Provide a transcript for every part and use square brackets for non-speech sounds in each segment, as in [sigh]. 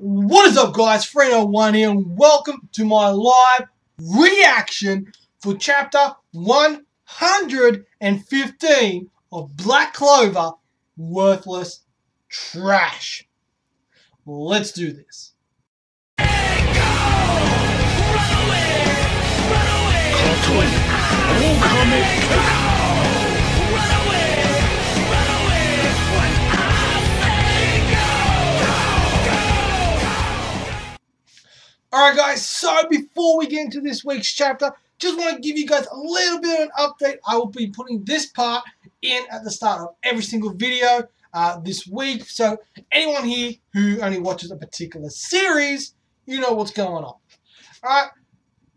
What is up guys, Frino1 here and welcome to my live reaction for chapter 115 of Black Clover, Worthless Trash. Let's do this. 狼 Alright guys, so before we get into this week's chapter, just want to give you guys a little bit of an update. I will be putting this part in at the start of every single video uh, this week. So anyone here who only watches a particular series, you know what's going on. Alright,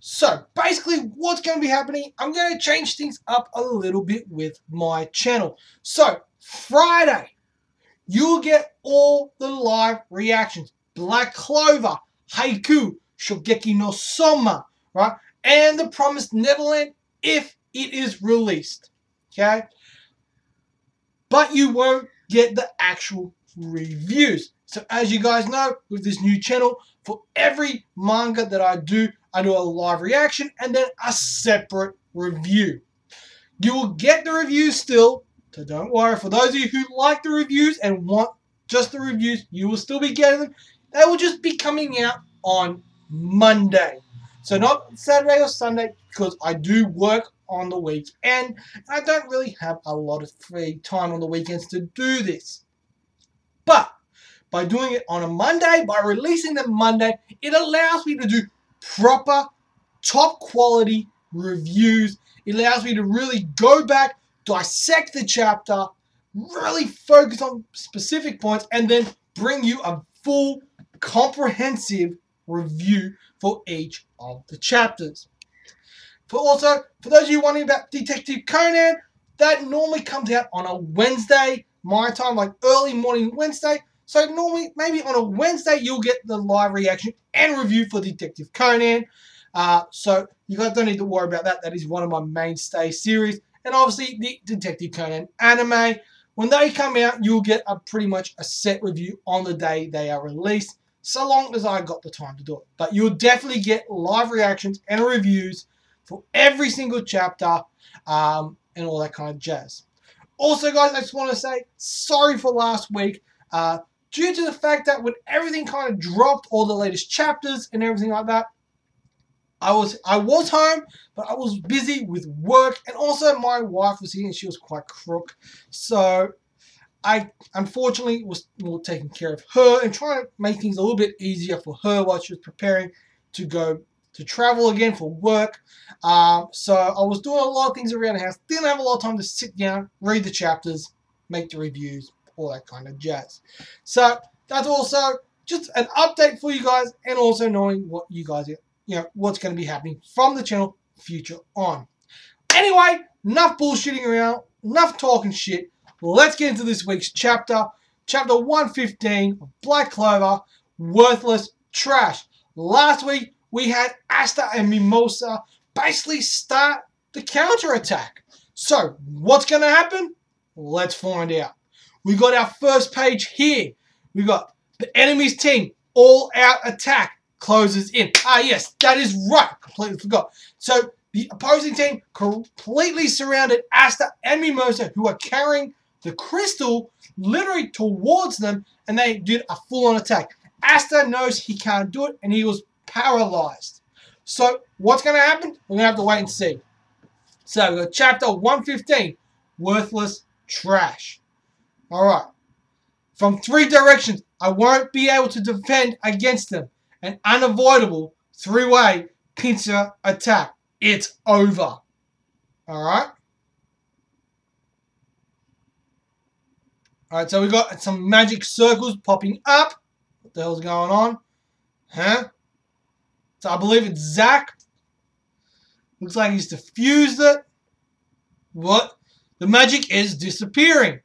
so basically what's going to be happening, I'm going to change things up a little bit with my channel. So Friday, you'll get all the live reactions. Black Clover, Haikyuu, Shokugeki no Soma, right? And The Promised Neverland if it is released, okay? But you won't get the actual reviews. So as you guys know, with this new channel, for every manga that I do, I do a live reaction and then a separate review. You will get the reviews still, so don't worry. For those of you who like the reviews and want just the reviews, you will still be getting them. They will just be coming out on Monday. So not Saturday or Sunday because I do work on the weekend. And I don't really have a lot of free time on the weekends to do this. But by doing it on a Monday, by releasing them Monday, it allows me to do proper, top quality reviews. It allows me to really go back, dissect the chapter, really focus on specific points, and then bring you a full, comprehensive review for each of the chapters. For also, for those of you wondering about Detective Conan, that normally comes out on a Wednesday, my time, like early morning Wednesday. So normally, maybe on a Wednesday, you'll get the live reaction and review for Detective Conan. Uh, so you guys don't need to worry about that. That is one of my mainstay series. And obviously, the Detective Conan anime. When they come out, you'll get a pretty much a set review on the day they are released so long as I got the time to do it. But you'll definitely get live reactions and reviews for every single chapter um, and all that kind of jazz. Also, guys, I just want to say sorry for last week. Uh, due to the fact that when everything kind of dropped, all the latest chapters and everything like that, I was I was home, but I was busy with work, and also my wife was here and she was quite crook. So I unfortunately was more taking care of her and trying to make things a little bit easier for her while she was preparing to go to travel again for work. Um, so I was doing a lot of things around the house. Didn't have a lot of time to sit down, read the chapters, make the reviews, all that kind of jazz. So that's also just an update for you guys and also knowing what you guys, you know, what's going to be happening from the channel future on. Anyway, enough bullshitting around, enough talking shit. Let's get into this week's chapter. Chapter 115 of Black Clover, Worthless Trash. Last week, we had Asta and Mimosa basically start the counterattack. So, what's going to happen? Let's find out. We got our first page here. We got the enemy's team all out attack closes in. Ah, yes, that is right. Completely forgot. So, the opposing team completely surrounded Asta and Mimosa, who are carrying the crystal literally towards them and they did a full-on attack. Asta knows he can't do it and he was paralyzed. So what's going to happen? We're going to have to wait and see. So we got chapter 115, Worthless Trash. Alright. From three directions, I won't be able to defend against them. An unavoidable three-way pincer attack. It's over. Alright. Alright, so we got some magic circles popping up. What the hell's going on? Huh? So I believe it's Zach. Looks like he's diffused it. What? The magic is disappearing.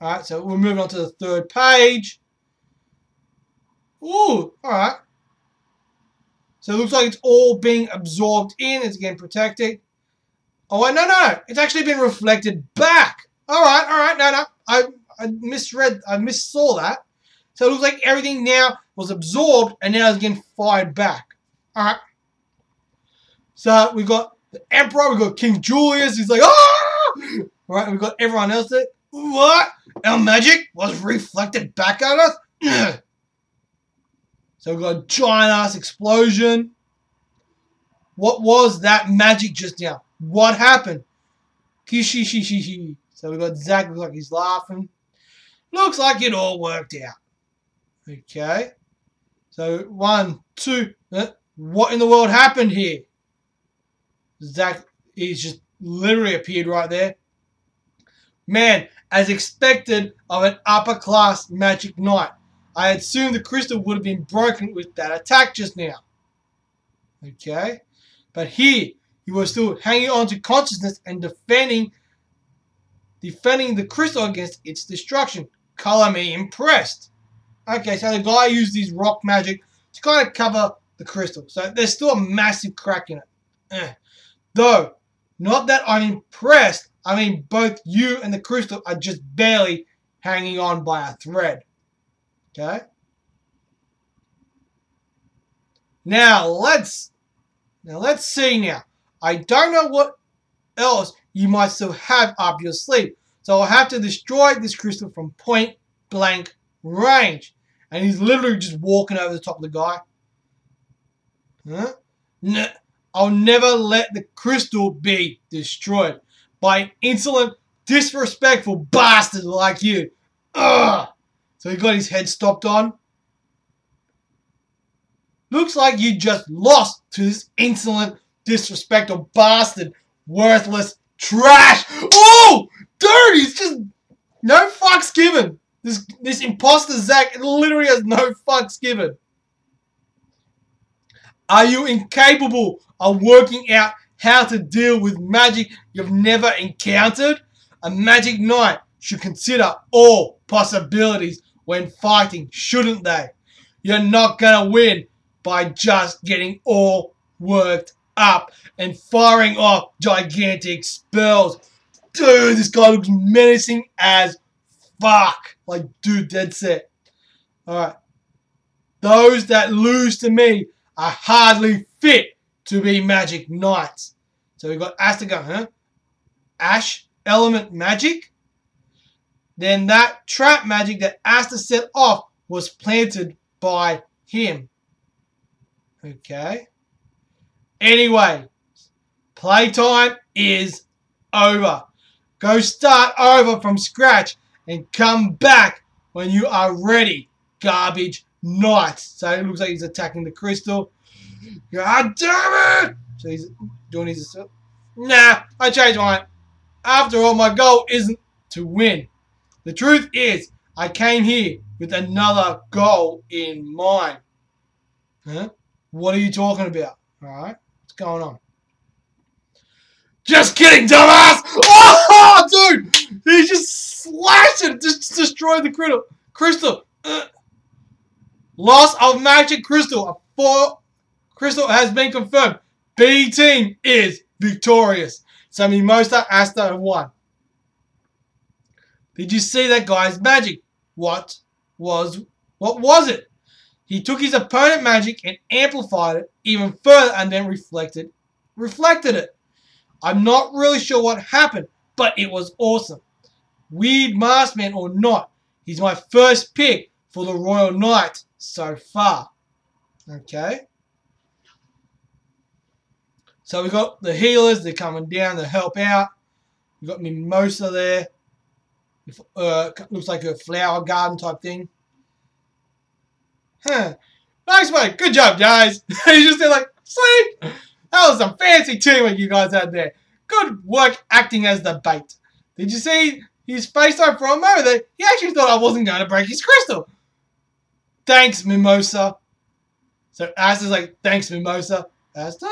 Alright, so we're moving on to the third page. Ooh, alright. So it looks like it's all being absorbed in. It's getting protected. Oh, wait, no, no. It's actually been reflected back. All right, all right. No, no. I, I misread. I missaw that. So it looks like everything now was absorbed and now it's getting fired back. Alright. So we got the Emperor, we got King Julius, he's like, ah! All right, we got everyone else there. What? Our magic was reflected back at us? [clears throat] so we got a giant ass explosion. What was that magic just now? What happened? Kishi shi shi shi. So we got Zach, looks like he's laughing. Looks like it all worked out. Okay. So one, two. Uh, what in the world happened here? Zach he's just literally appeared right there. Man, as expected of an upper class Magic Knight, I had assumed the crystal would have been broken with that attack just now. Okay. But here, he was still hanging on to consciousness and defending defending the crystal against its destruction. Color me impressed. Okay, so the guy used his rock magic to kind of cover the crystal. So there's still a massive crack in it. Eh. Though, not that I'm impressed, I mean both you and the crystal are just barely hanging on by a thread. Okay? Now let's now let's see now. I don't know what else you might still have up your sleeve. So I'll have to destroy this crystal from point blank range. And he's literally just walking over the top of the guy. Huh? No, I'll never let the crystal be destroyed by an insolent, disrespectful bastard like you. Ugh! So he got his head stopped on. Looks like you just lost to this insolent, disrespectful bastard. Worthless trash. Oh! Dude, he's just no fucks given. This this imposter Zack literally has no fucks given. Are you incapable of working out how to deal with magic you've never encountered? A magic knight should consider all possibilities when fighting, shouldn't they? You're not gonna win by just getting all worked up and firing off gigantic spells. Dude, this guy looks menacing as fuck. Like, dude, dead set. Alright. Those that lose to me are hardly fit to be magic knights. So we've got Astagon, huh? Ash, element magic. Then that trap magic that Asta set off was planted by him. Okay. Anyway, playtime is over. Go start over from scratch and come back when you are ready. Garbage knight. So it looks like he's attacking the crystal. God damn it! So he's doing his... Nah, I changed mine. After all, my goal isn't to win. The truth is, I came here with another goal in mind. Huh? What are you talking about? Alright? Going on? Just kidding, dumbass! Oh, dude! He just slashed it! Just destroyed the crystal. Crystal! Uh. Loss of magic crystal. A four crystal has been confirmed. B team is victorious. So Mimosa Asta won. Did you see that guy's magic? What was what was it? He took his opponent magic and amplified it even further and then reflected reflected it. I'm not really sure what happened, but it was awesome. Weird Maskman or not, he's my first pick for the Royal Knight so far. Okay. So we got the healers, they're coming down to help out. We got Mimosa there. Uh, looks like a flower garden type thing. Nice one. Good job, guys. [laughs] He's just there like, sweet. That was some fancy teamwork you guys had there. Good work acting as the bait. Did you see his face though for a moment there? He actually thought I wasn't going to break his crystal. Thanks, Mimosa. So Asta's like, thanks, Mimosa. Asta?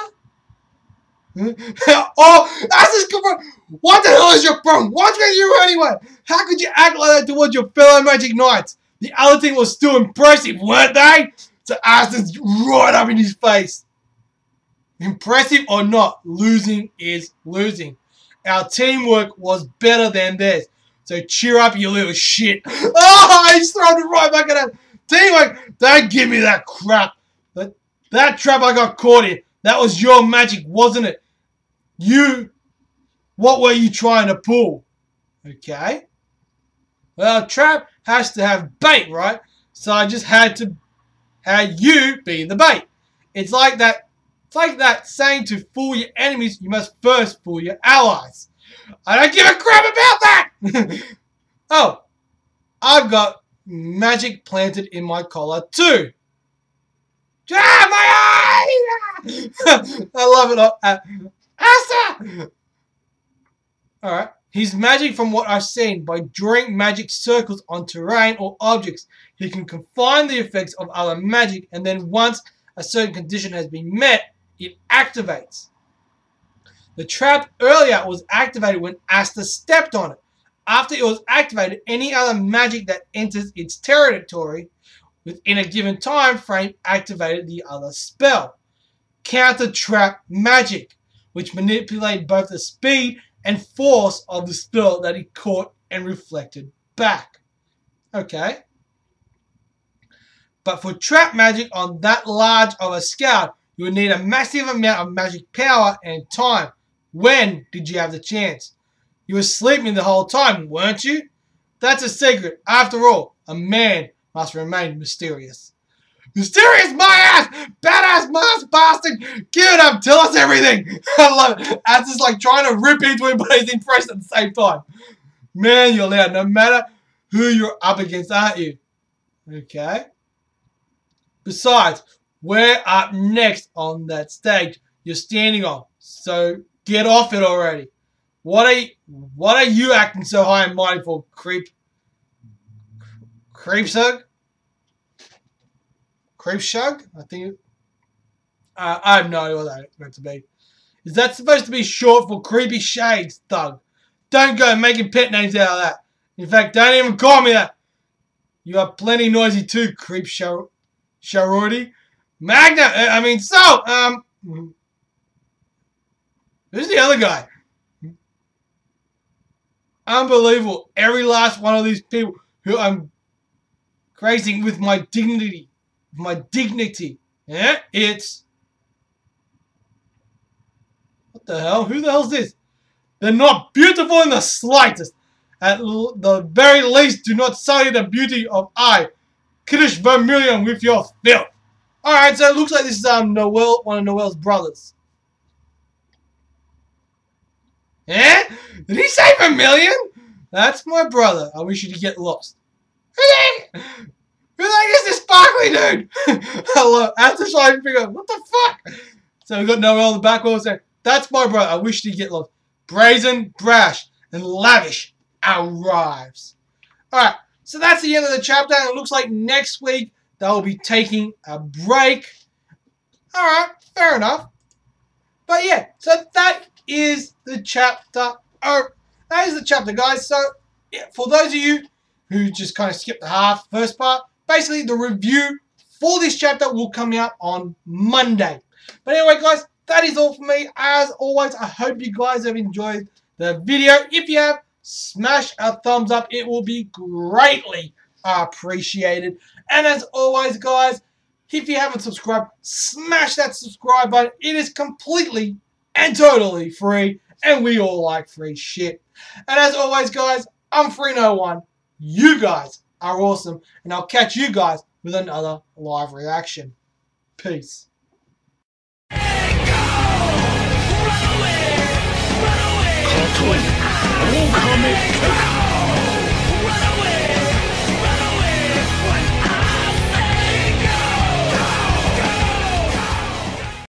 Hmm? [laughs] oh, Asta's confirmed. What the hell is your problem? What's with you anyway? How could you act like that towards your fellow Magic Knights? The other team was still impressive, weren't they? So Asta's right up in his face. Impressive or not, losing is losing. Our teamwork was better than theirs. So cheer up, you little shit. [laughs] Oh, he's thrown it right back at him. Teamwork! Don't give me that crap. That, that trap I got caught in, that was your magic, wasn't it? You, what were you trying to pull? Okay. Well, trap has to have bait, right? So I just had to had you be the bait. It's like that it's like that saying to fool your enemies, you must first fool your allies. I don't give a crap about that! [laughs] oh, I've got magic planted in my collar too. Ah, my eye! [laughs] I love it. Uh, Asta! Alright. He's magic from what I've seen. By drawing magic circles on terrain or objects, he can confine the effects of other magic, and then once a certain condition has been met, it activates. The trap earlier was activated when Asta stepped on it. After it was activated, any other magic that enters its territory within a given time frame activated the other spell. Counter trap magic, which manipulated both the speed and force of the spell that he caught and reflected back. Okay. But for trap magic on that large of a scale, you would need a massive amount of magic power and time. When did you have the chance? You were sleeping the whole time, weren't you? That's a secret. After all, a man must remain mysterious. Mysterious my ass! Badass mask bastard! Give it up! Tell us everything! [laughs] I love it. As just like trying to rip into him, but he's impressed at the same time. Man, you're loud no matter who you're up against, aren't you? Okay. Besides, we're up next on that stage you're standing on. So get off it already. What are you, what are you acting so high and mighty for, creep? Creep sug? Creep shug? I think. Uh, I have no idea what that meant to be. Is that supposed to be short for creepy shades, thug? Don't go making pet names out of that. In fact, don't even call me that. You are plenty noisy too, creep Sharorty. Magna, uh, I mean, so, um, who's the other guy? Unbelievable. Every last one of these people who I'm crazy with my dignity my dignity. Yeah, it's what the hell? Who the hell's this? They're not beautiful in the slightest. At the very least, do not sully the beauty of I, Kirsch Vermillion, with your filth. Alright, so it looks like this is um Noel, one of Noel's brothers. Eh? Did he say Vermillion? That's my brother. I wish you to get lost. [laughs] Dude? [laughs] Hello. After to figure what the fuck? So we got Noel on the back wall saying, that's my brother. I wish he'd get lost. Brazen, brash, and lavish arrives. Alright, so that's the end of the chapter. And it looks like next week they'll be taking a break. Alright, fair enough. But yeah, so that is the chapter. Oh, that is the chapter, guys. So, yeah, for those of you who just kind of skipped the half, first part, basically the review for this chapter will come out on Monday. But anyway, guys, that is all for me. As always, I hope you guys have enjoyed the video. If you have, smash a thumbs up. It will be greatly appreciated. And as always, guys, if you haven't subscribed, smash that subscribe button. It is completely and totally free. And we all like free shit. And as always, guys, I'm Frino1. You guys are awesome. And I'll catch you guys with another live reaction. Peace. Run away, run away.